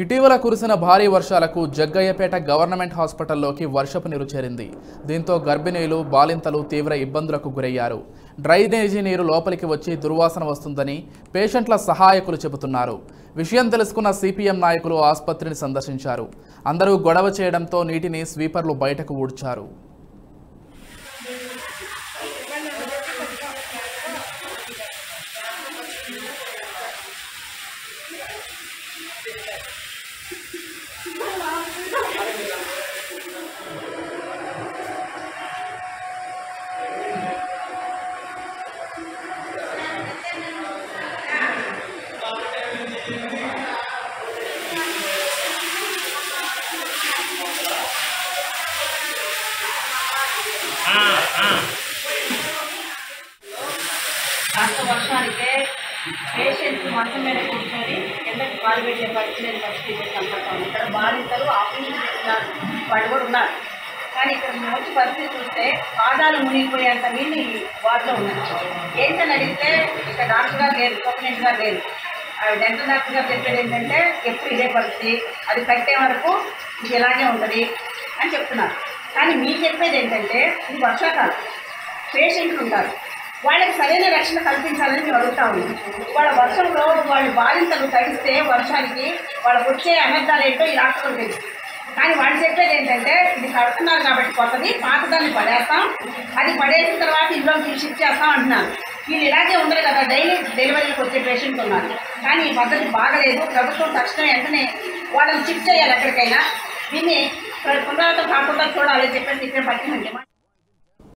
ఇటీవల కురిసిన భారీ వర్షాలకు జగ్గయ్యపేట గవర్నమెంట్ హాస్పిటల్లోకి వర్షపు నీరు చేరింది. దీంతో గర్భిణీలు బాలింతలు తీవ్ర ఇబ్బందులకు గురయ్యారు. డ్రైనేజీ నీరు లోపలికి వచ్చి దుర్వాసన వస్తుందని పేషెంట్ల సహాయకులు చెబుతున్నారు. విషయం తెలుసుకున్న సిపిఎం నాయకులు ఆసుపత్రిని సందర్శించారు. అందరూ గొడవ చేయడంతో నీటిని స్వీపర్లు బయటకు ఊడ్చారు. ah, ah. పేషెంట్ మంచం మీద కూర్చొని కిందకి కాలు పెట్టే పరిస్థితి పరిస్థితి కనపడతాను ఇక్కడ బాధితులు ఆపరేషన్ చేస్తున్నారు. వాళ్ళు కూడా ఉన్నారు. కానీ ఇక్కడ మేము వచ్చి పరిస్థితి చూస్తే పాదాలు మునిగిపోయేంత నీళ్ళు ఈ వార్డులో ఉన్నారు ఏంటని అడిగితే ఇక్కడ డాక్టర్ గారు లేరు పర్మనెంట్ గారు లేరు. డెంటల్ డాక్టర్ గారు చెప్పేది ఏంటంటే ఎప్పుడు ఇదే పరిస్థితి అది కట్టే వరకు ఇది ఇలాగే ఉంటుంది అని చెప్తున్నారు. కానీ మీరు చెప్పేది ఏంటంటే ఇది వర్షాకాలం. పేషెంట్లు ఉంటారు. వాళ్ళకి సరైన రక్షణ కల్పించాలని మేము అడుగుతా ఉన్నాం వాళ్ళ వర్షంలో వాళ్ళు బాధితులు తగిస్తే వర్షానికి వాళ్ళకు వచ్చే అనర్థాలు ఏంటో ఈ రాష్ట్రం తెలుసు కానీ వాళ్ళు చెప్పేది ఏంటంటే ఇది కడుతున్నారు కాబట్టి కొత్తది పాతదాన్ని పడేస్తాం. అది పడేసిన తర్వాత ఇంట్లో షిఫ్ట్ చేస్తాం అంటున్నారు. వీళ్ళు ఇలాగే ఉండరు కదా డైలీ డెలివరీకి వచ్చే పేషెంట్ ఉన్నారు. కానీ ఈ పద్ధతి బాగలేదు. ప్రభుత్వం తక్షణం వెంటనే వాళ్ళని షిఫ్ట్ చేయాలి ఎక్కడికైనా. దీన్ని పునరావృతం కాకుండా చూడాలని చెప్పేసి ఇక్కడ పట్టిందండి